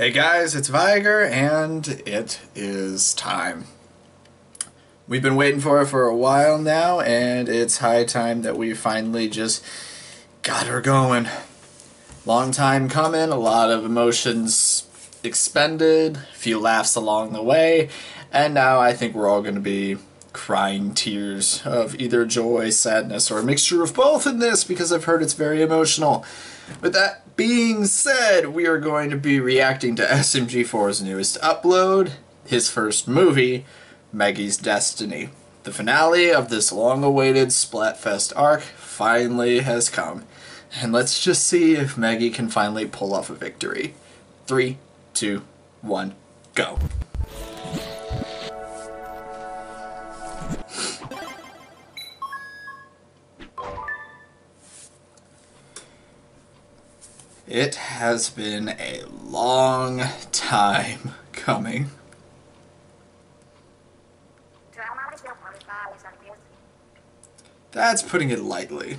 Hey guys, it's Viger, and it is time. We've been waiting for it for a while now, and it's high time that we finally just got her going. Long time coming, a lot of emotions expended, a few laughs along the way, and now I think we're all going to be crying tears of either joy, sadness, or a mixture of both in this because I've heard it's very emotional. With that being said, we are going to be reacting to SMG4's newest upload, his first movie, Meggy's Destiny. The finale of this long awaited Splatfest arc finally has come. And let's just see if Maggie can finally pull off a victory. Three, two, one, go. It has been a long time coming. That's putting it lightly.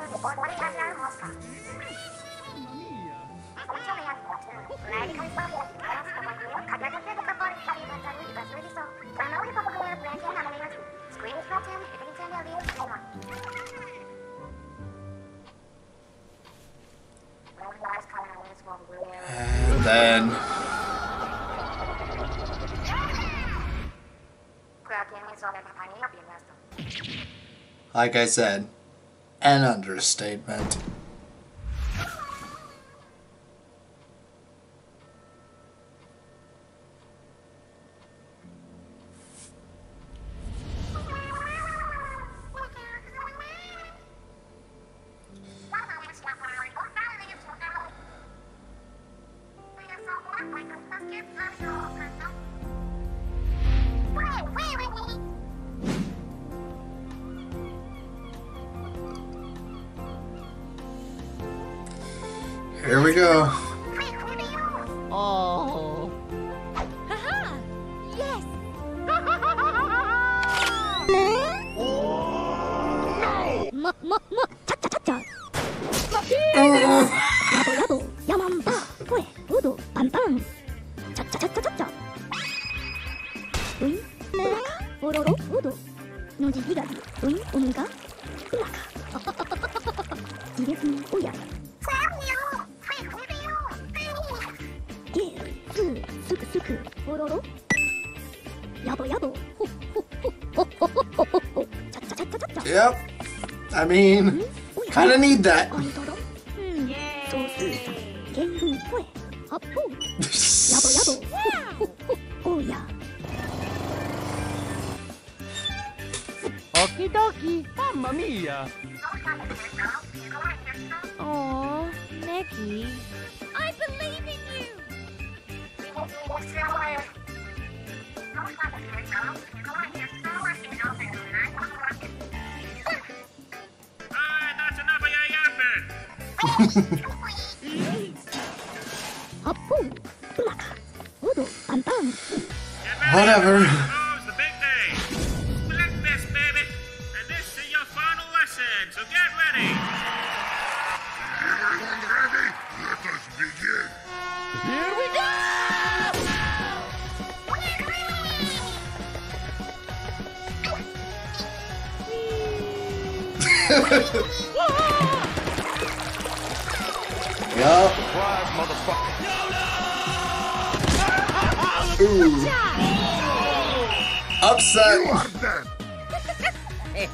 Like I said, an understatement. Oh. Haha! Yes! oh. No! Ma ma ma cha cha cha cha. Lado lado yamamba fue udo pan pan. Cha cha cha cha cha cha. Uy, uraka, ororo, udo. No jigigari, uy, omega, uraka. 自力におや。Ororo. Yabo yabo. Yep. I mean, kind of need that. Okie dokie, mamma mia. Oh, Meggy. Whatever. Yup. Ooh. Upset. You are dead.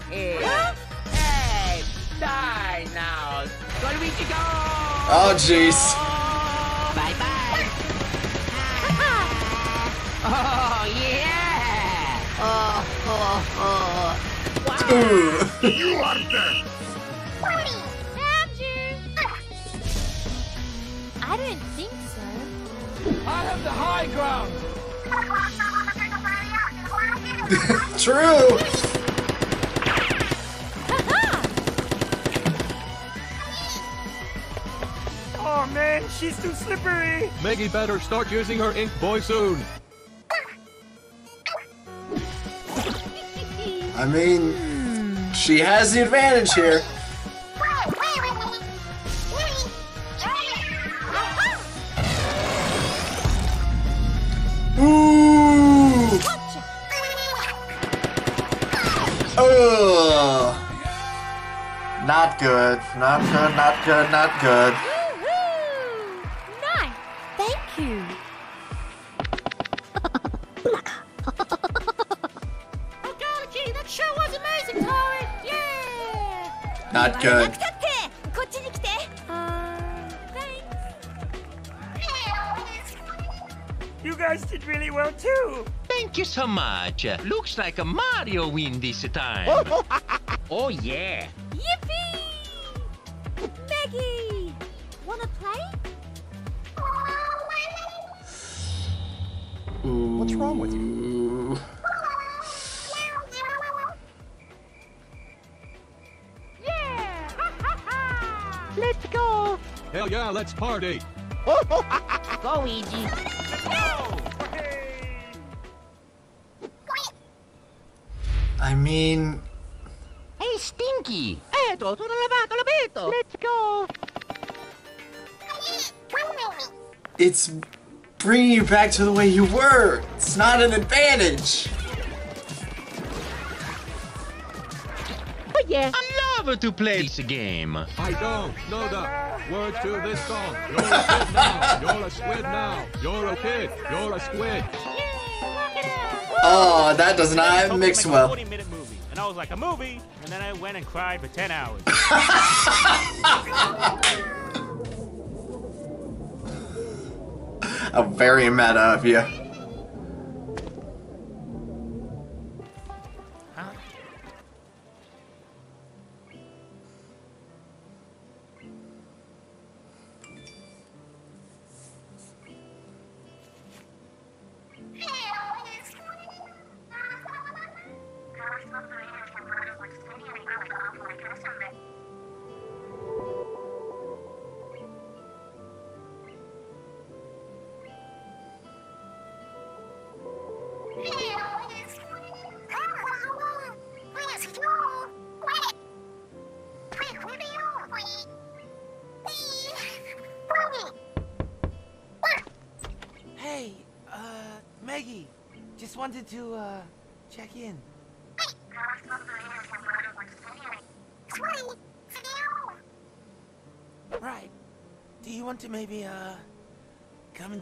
hey, die now. Luigi go! Oh, jeez. Bye bye. Oh, yeah. Oh, Ooh. You are the high ground. True. Oh man, she's too slippery. Meggy better start using her ink boy soon. I mean, she has the advantage here. Not good. Not good, not good, not good. Nice. Thank you. oh, God, that sure was amazing, Tari. Yeah. Not good. You guys did really well, too. Thank you so much. Looks like a Mario win this time. oh, yeah. Wrong with you? Yeah! Ha, ha, ha. Let's go! Hell yeah, let's party. Go, Ouija. I mean, Hey, Stinky. Eto, sono lavato l'abito. Let's go! it's bringing you back to the way you were. It's not an advantage. Oh yeah. I love to play this game. I don't know the words to this song. You're a kid now. You're a squid now. You're a kid. You're a squid. Oh, that does not Hope mix well. A 40 minute movie. And I was like, a movie? And then I went and cried for 10 hours. A very meta of you.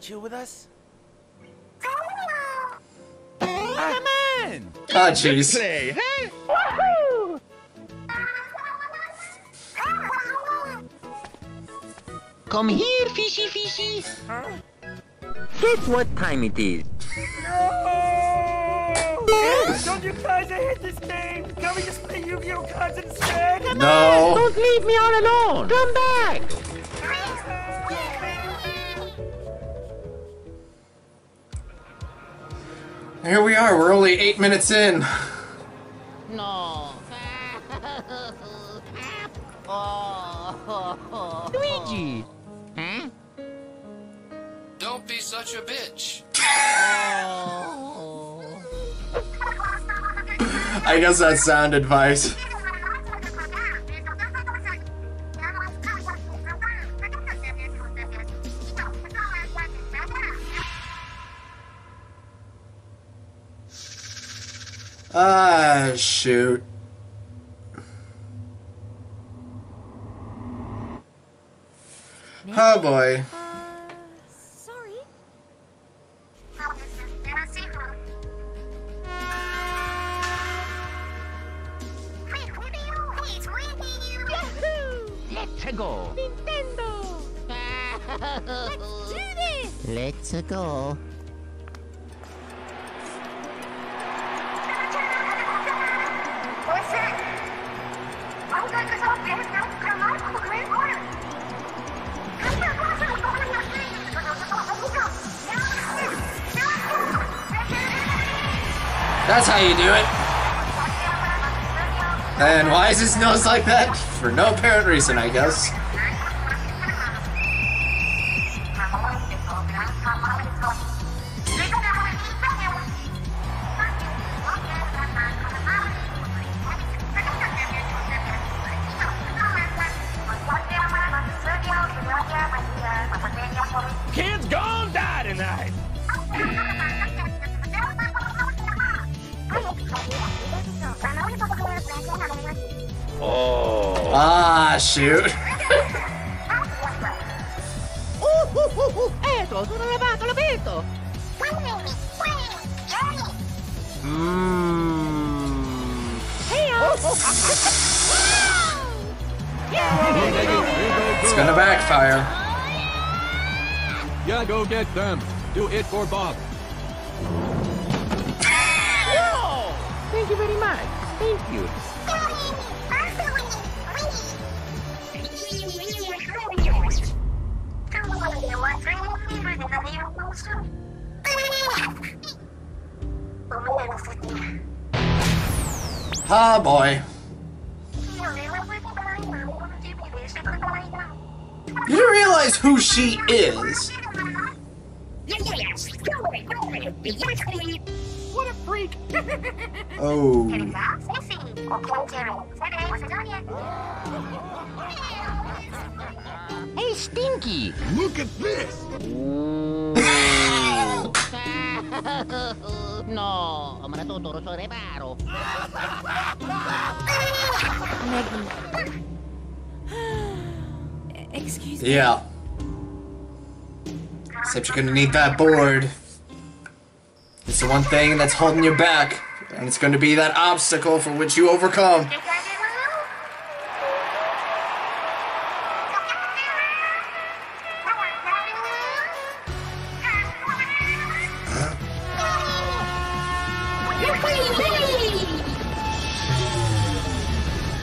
Chill with us? Come on! Ah, jeez. Play, huh? Come here, fishy fishy. Guess what time it is? No! Don't you guys, I hate this game! Can we just play Yu-Gi-Oh cards instead? No. Don't leave me all alone. Come back. Here we are. We're only eight minutes in. No. oh. Luigi. Huh? Don't be such a bitch. Oh. I guess that's sound advice. Ah, shoot. Oh boy. Sorry. Yahoo! That's how you do it. And why is his nose like that? For no apparent reason, I guess. Do it for Bob. Thank you very much. Thank you. Ah, boy. You realize who she is. What a freak! Oh. Hey, Stinky! Look at this! no, I'm gonna tutto so reparo. Excuse me. Yeah. Except you're gonna need that board. It's the one thing that's holding you back, and it's gonna be that obstacle for which you overcome.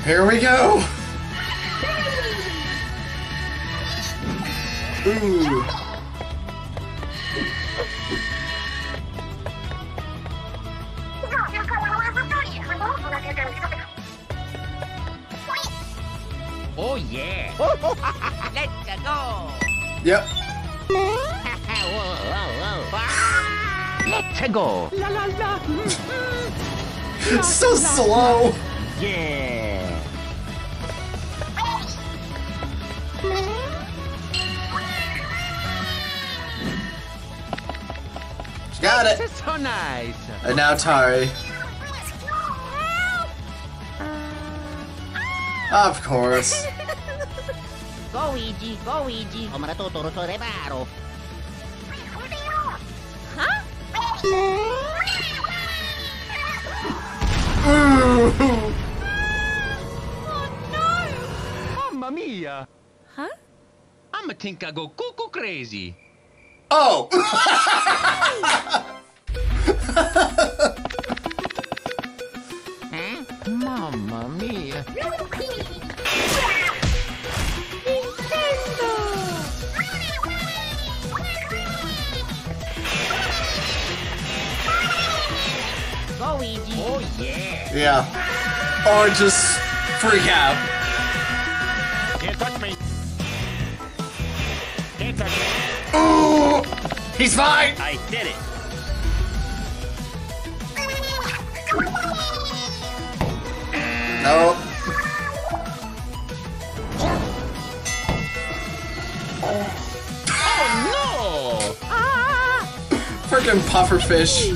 Here we go. Ooh. Oh yeah! Let's go! Yep. whoa, whoa, whoa. Let's go! La la la! It's so slow. Yeah! Got it. This is so nice! And now Tari. Of course. Go Luigi, go Luigi! Ho mandato tutto so reparo. Ooh. Mamma mia! Huh? I'ma think I go cuckoo crazy. Oh. Mamma mia! Go Luigi! Oh yeah! yeah. Or just freak out. Can't touch me. Can't touch me. Ooh. He's fine. I did it. Nope. Oh Freaking pufferfish.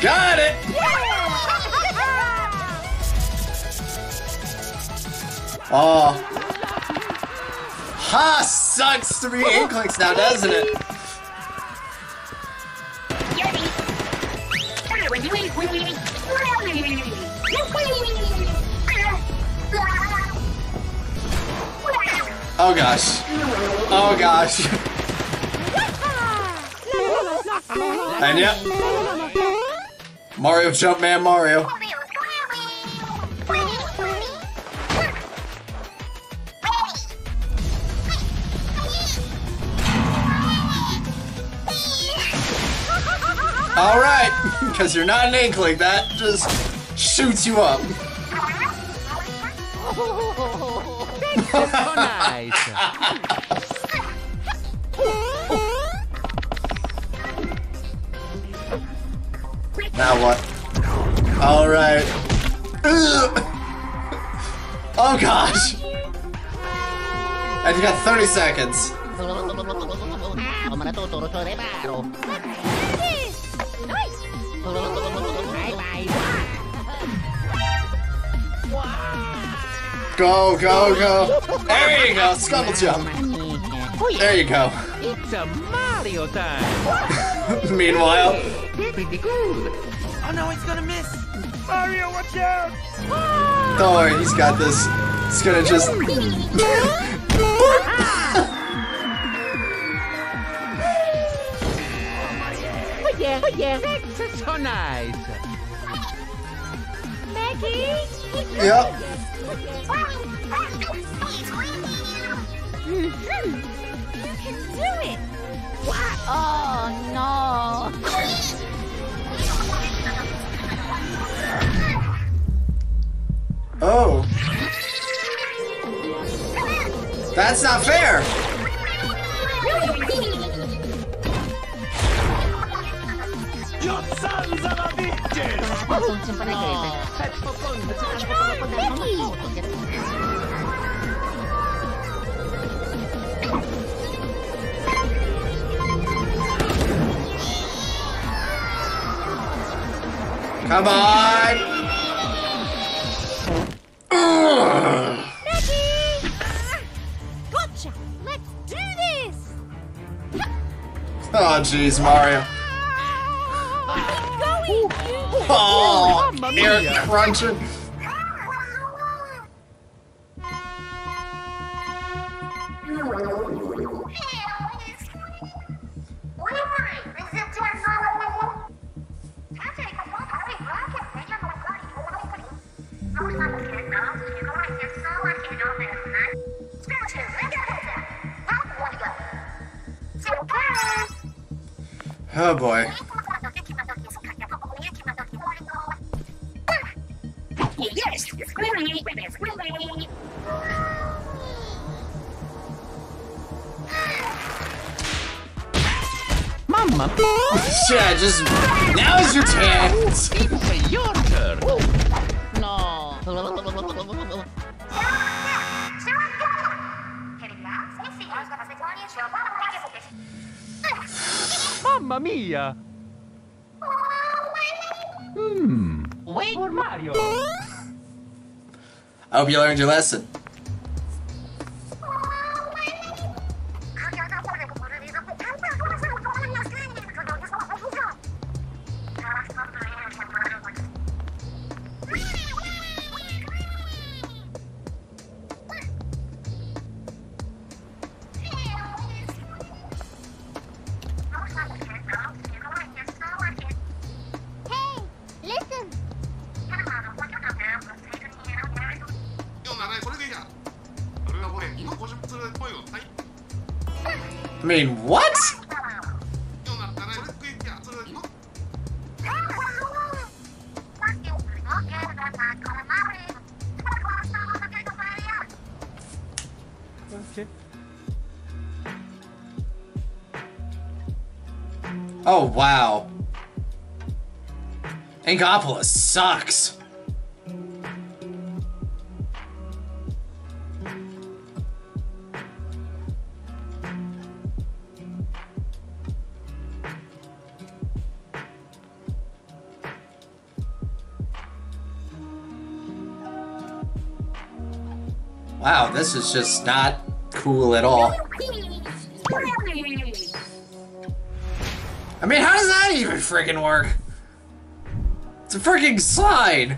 Got it. Oh. Ha sucks to be Inklings now, doesn't it? Oh gosh. Oh gosh. and yep. Mario Jumpman Mario. Alright, because you're not an ink like that, just shoots you up. Nice. Now what? All right. Oh gosh. And you got 30 seconds. Go, go, go. There you go. Scuttle jump. Oh, oh, there you go. It's a Mario time. Meanwhile, Oh no, he's gonna miss. Mario, watch out! don't worry. He's got this. He's gonna just. Oh yeah, oh yeah. That's so nice. Meggy! Yep. Can do it! Oh no! Oh. That's not fair. Your sons are! Come on. Ugh. Oh, gotcha! Let's do this! Oh, jeez, Mario. Going! Oh, Mamma air mia. crunching. Oh boy. Oh, Yeah, just now's your chance. it's your turn. No! Mamma mia. Hmm. Wait for Mario. I hope you learned your lesson. I mean, what? Okay. Oh, wow. Inkopolis sucks. This is just not cool at all. I mean, how does that even freaking work? It's a freaking slide.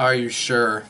Are you sure?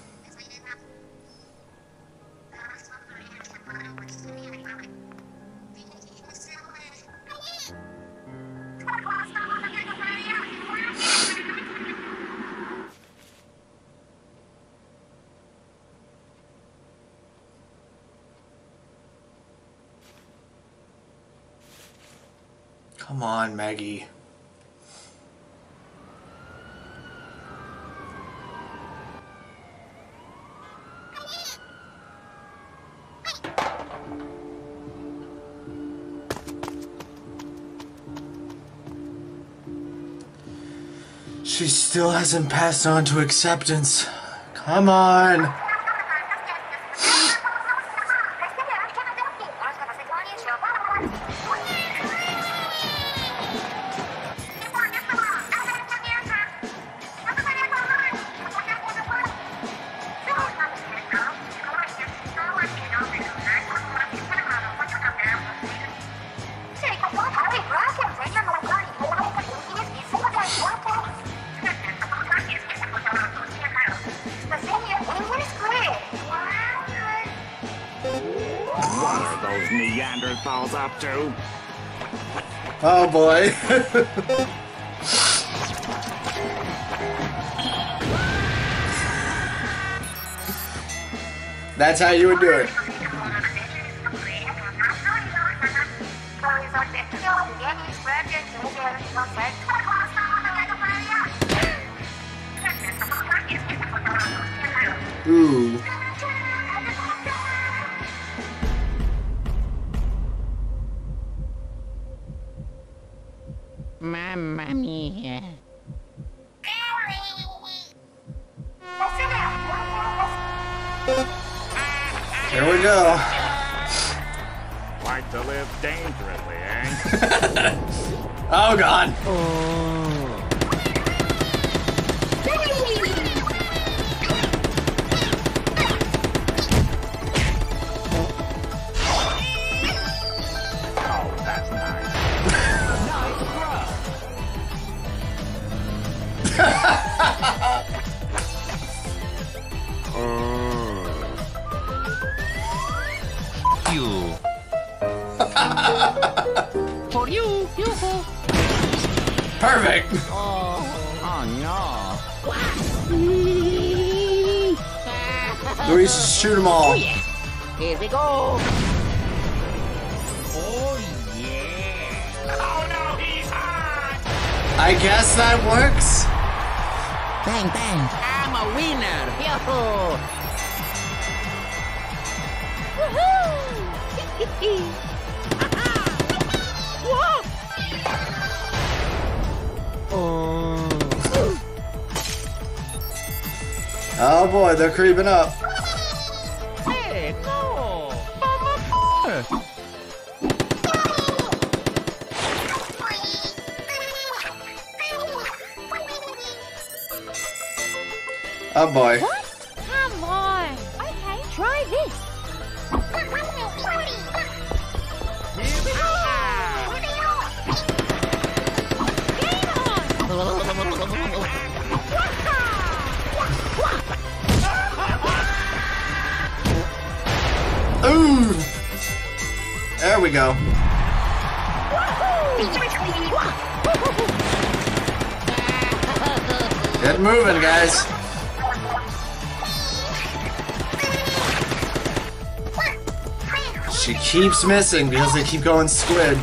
still hasn't passed on to acceptance. Come on! do. Oh boy. That's how you would do it. they're creeping up. Hey! Oh boy. We go. Get moving, guys. She keeps missing because they keep going squid.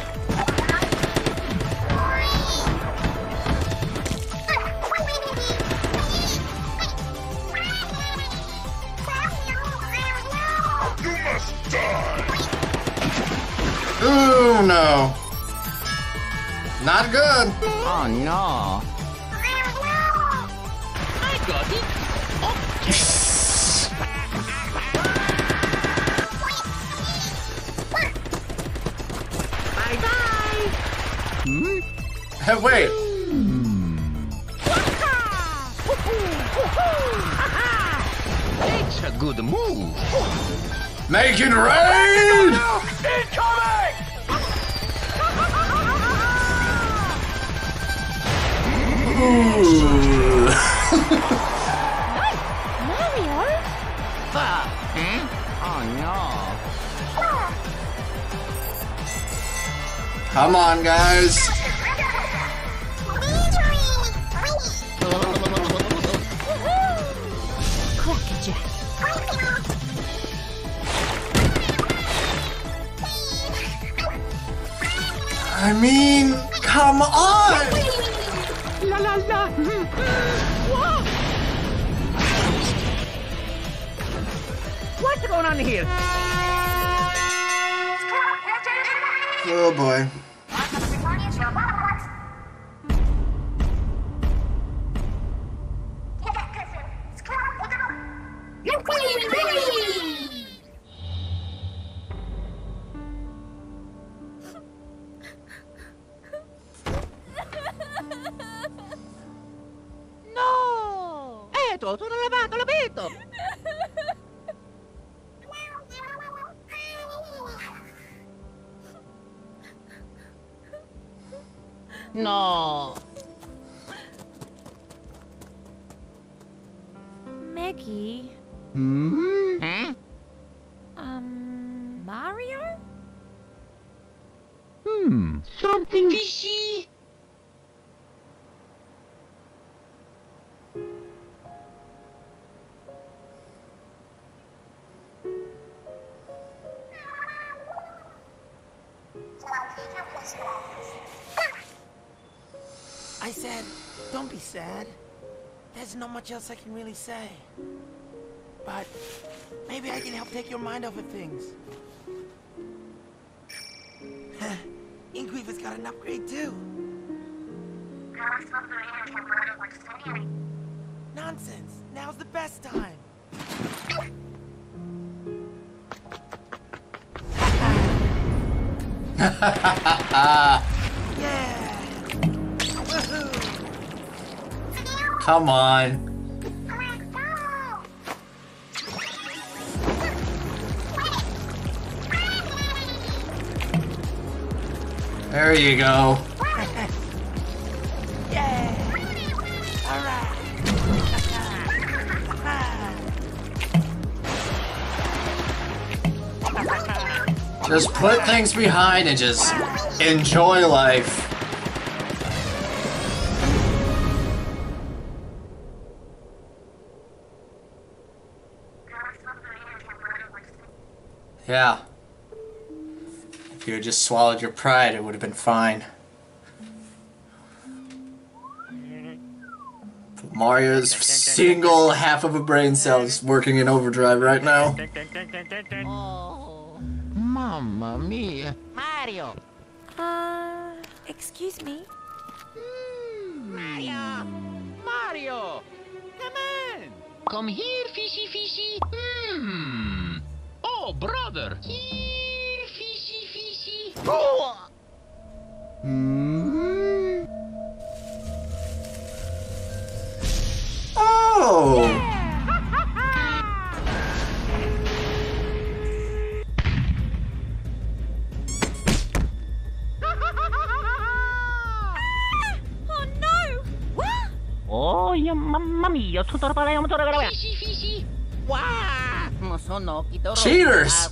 I mean, come on! La la la. Whoa. What's going on here? Oh boy. I said, don't be sad. There's not much else I can really say. But maybe I can help take your mind off of things. Inkweaver's got an upgrade too. Nonsense. Now's the best time. Come on. There you go. Just put things behind and just enjoy life. Yeah. If you had just swallowed your pride, it would have been fine. But Mario's single half of a brain cell is working in overdrive right now. Mamma mia. Mario. Uh, excuse me? Mario. Mario. Come on. Come here, fishy fishy. Hmm. Oh, brother. Here, fishy fishy. Oh. Oh! Mamma mia, tutto para yung motor gara. Fishy fishy. Wah! Mo sono kito. Cheaters! Ah,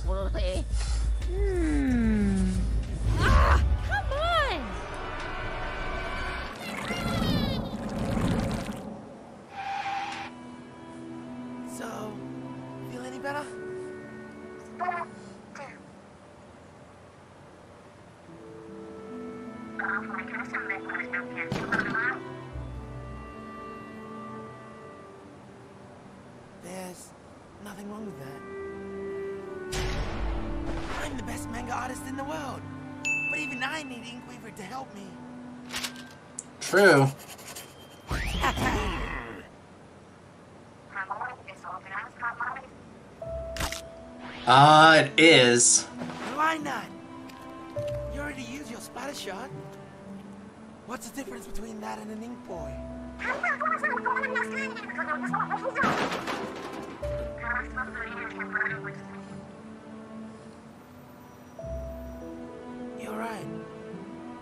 Ah, it is. Why not? You already used your splatter shot. What's the difference between that and an ink boy? You're right.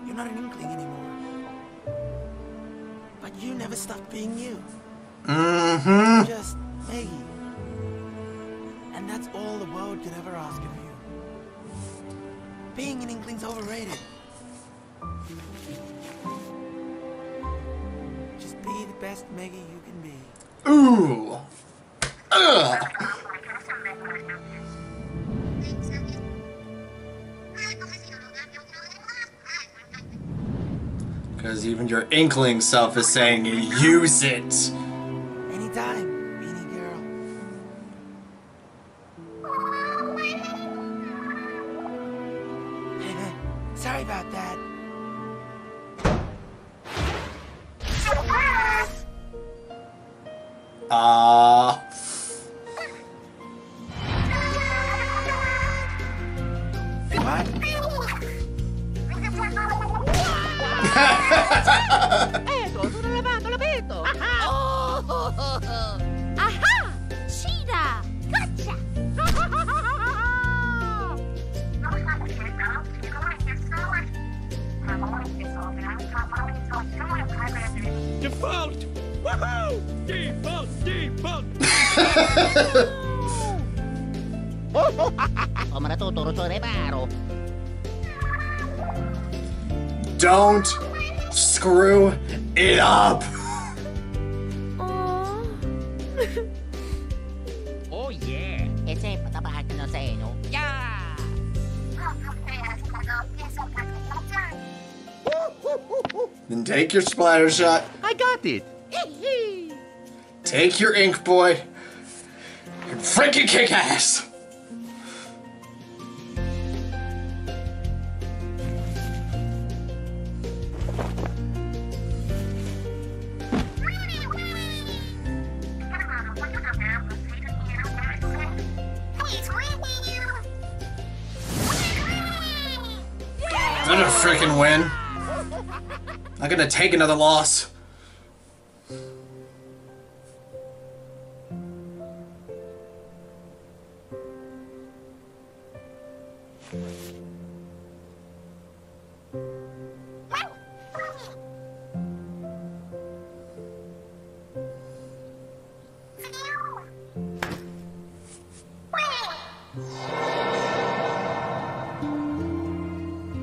You're not an inkling anymore. But you never stopped being you. Mm-hmm. Just Meggy. And that's all the world could ever ask of you. Being an Inkling's overrated. Just be the best Meggy you can be. Ooh! Ugh. Because even your inkling self is saying, use it! Don't screw it up. Oh yeah! Sempre da parte no seno. Yeah! Then take your splatter shot. I got it. Take your ink boy. And freaking kick ass. Take another loss.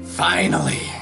Finally.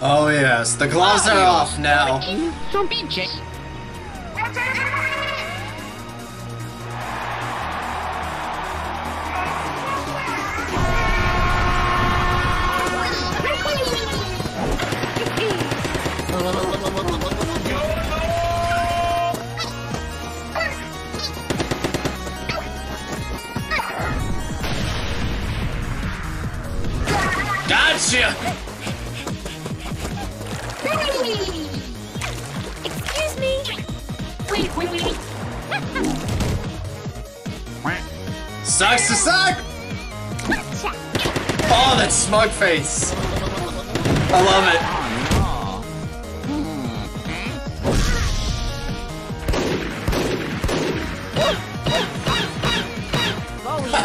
Oh yes, the gloves are off now. Son pinches. Gotcha! Sucks to suck! Oh, that smug face! I love it.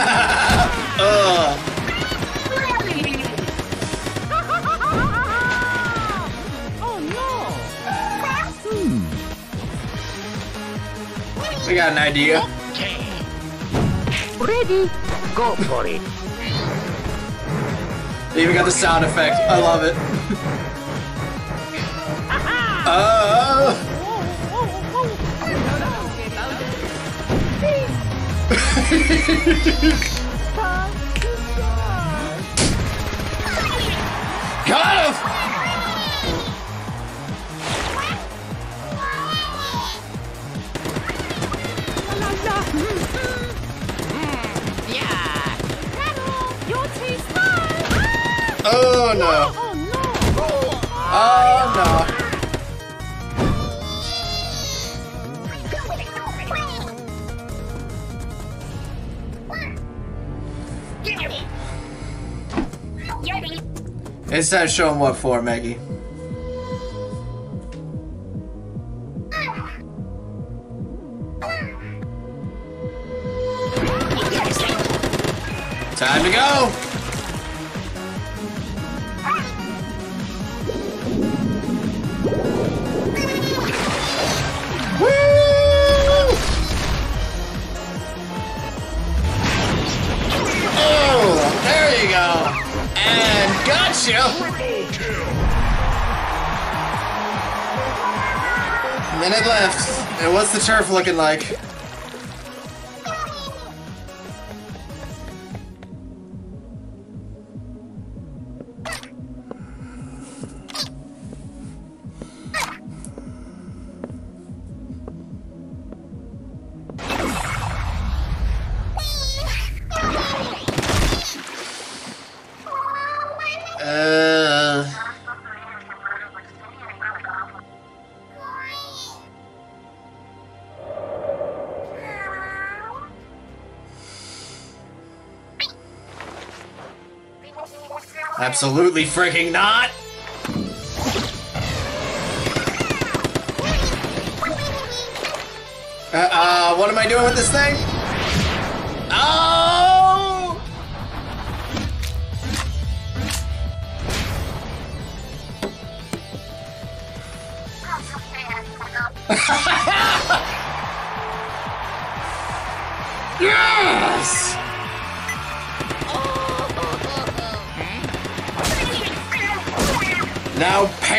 Oh no! We got an idea ready. Go for it. They even got the sound effect. I love it. uh... Got of! No. Oh no. Oh, it's time to show him what for, Meggy. Looking like? Absolutely freaking not. Uh, uh, what am I doing with this thing?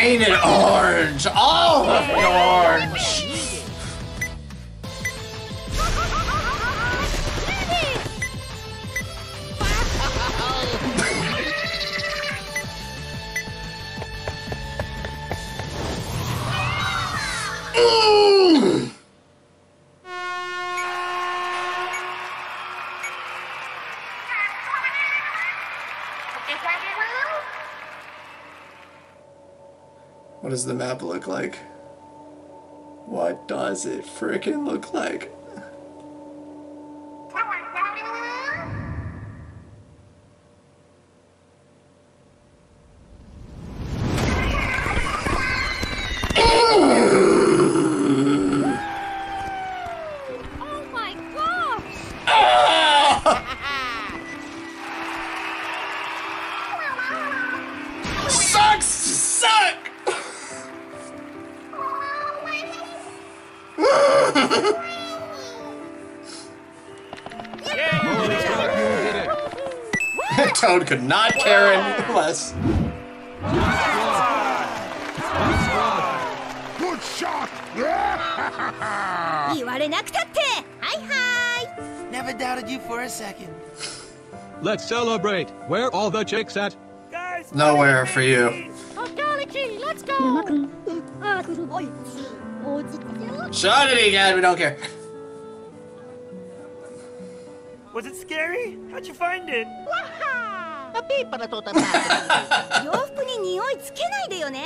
Now paint it orange! All of it does the map look like? What does it freaking look like? could not care any less. Good shot! Never doubted you for a second. Let's celebrate. Where all the chicks at? Guys, Nowhere for you. Let's go. Shot it again. We don't care. Was it scary? How'd you find it? いっぱなとったんだ洋服に匂いつけないでよね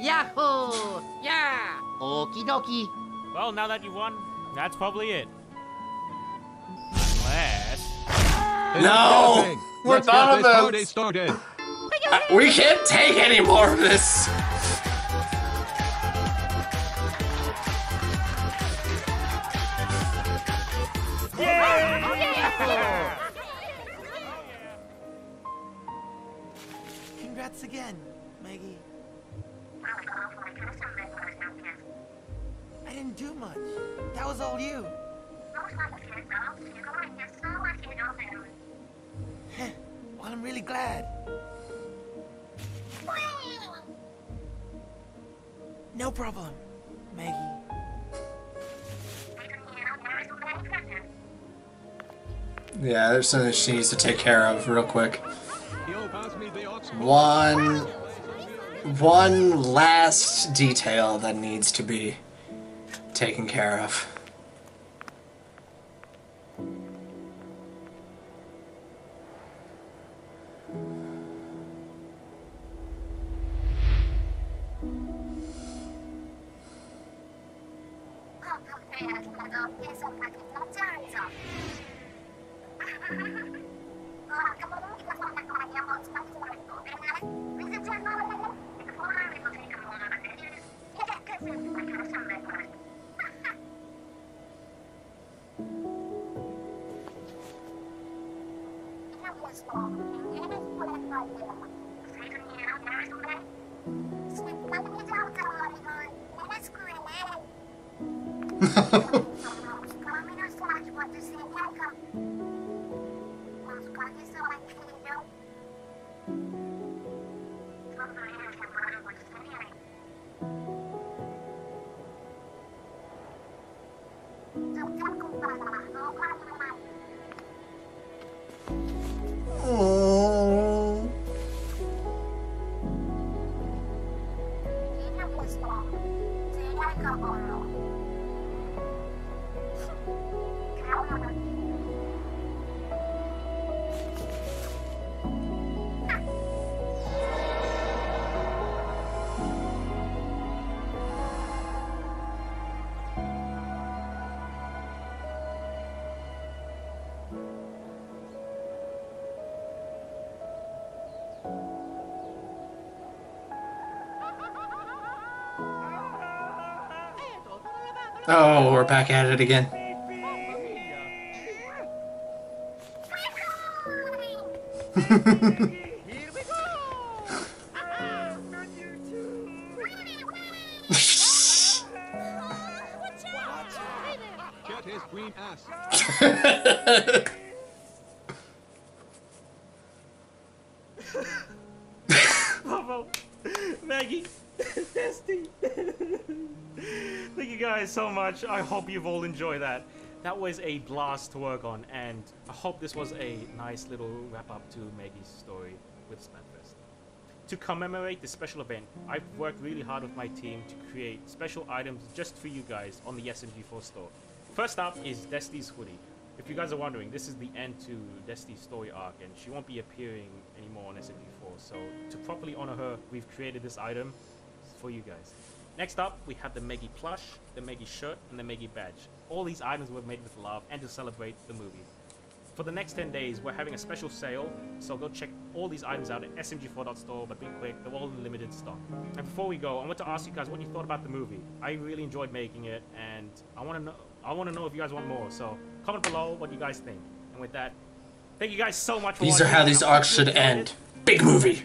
やっほーやーおきどき Well, now that you won, that's probably it. Unless... No! We're done of this! We can't take any more of this! Again, Meggy. I didn't do much. That was all you. Well, I'm really glad. No problem, Meggy. Yeah, there's something she needs to take care of real quick. One, one last detail that needs to be taken care of. Ha ha ha. Oh, we're back at it again. Get his green ass. Bravo, Meggy, Desti. Thank you guys so much. I hope you've all enjoyed that. That was a blast to work on, and I hope this was a nice little wrap up to Meggy's story with Splatfest. To commemorate this special event, I've worked really hard with my team to create special items just for you guys on the SMG4 store. First up is Destiny's hoodie. If you guys are wondering, this is the end to Destiny's story arc, and she won't be appearing anymore on SMG4. So to properly honor her, we've created this item for you guys. Next up, we have the Meggy plush, the Meggy shirt, and the Meggy badge. All these items were made with love and to celebrate the movie. For the next 10 days, we're having a special sale, so go check all these items out at smg4.store, but be quick, they're all in limited stock. And before we go, I want to ask you guys what you thought about the movie. I really enjoyed making it, and I want to know I want to know if you guys want more, so comment below what you guys think. And with that, thank you guys so much for These are how these arcs should end. Big movie.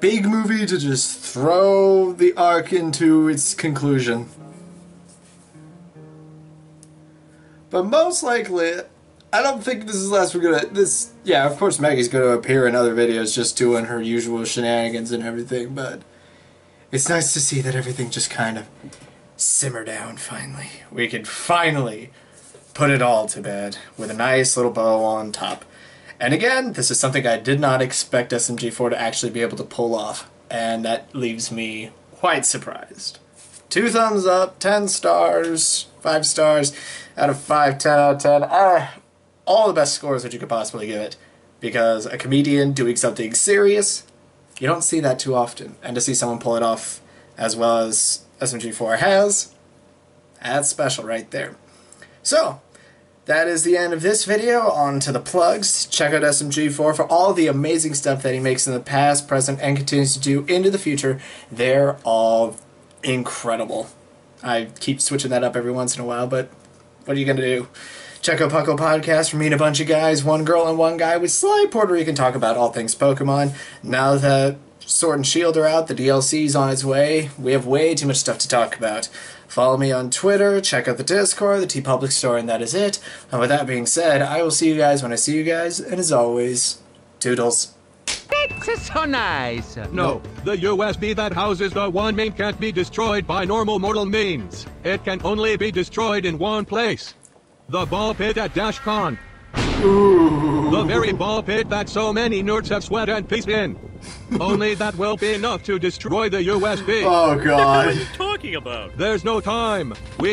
Big movie to just throw the arc into its conclusion. But most likely, I don't think this is last we're gonna. This, yeah, of course, Meggy's gonna appear in other videos just doing her usual shenanigans and everything, but it's nice to see that everything just kind of simmer down finally. We can finally put it all to bed with a nice little bow on top. And again, this is something I did not expect SMG4 to actually be able to pull off, and that leaves me quite surprised. Two thumbs up, 10 stars, 5 stars out of 5, 10 out of 10. Ah, all the best scores that you could possibly give it. Because a comedian doing something serious, you don't see that too often. And to see someone pull it off as well as SMG4 has, that's special right there. So, that is the end of this video. On to the plugs. Check out SMG4 for all the amazing stuff that he makes in the past, present, and continues to do into the future. They're all incredible. I keep switching that up every once in a while, but what are you going to do? Check out PUCL Podcast for me and a bunch of guys, one girl and one guy with slight Puerto Rican talk about all things Pokemon. Now that Sword and Shield are out, the DLC's on its way. We have way too much stuff to talk about. Follow me on Twitter, check out the Discord, the TeePublic Store, and that is it. And with that being said, I will see you guys when I see you guys, and as always, toodles. That's so nice. No, the USB that houses the one main can't be destroyed by normal mortal means. It can only be destroyed in one place. The ball pit at DashCon. The very ball pit that so many nerds have sweat and pissed in. Only that will be enough to destroy the USB. Oh god. What are you talking about? There's no time. We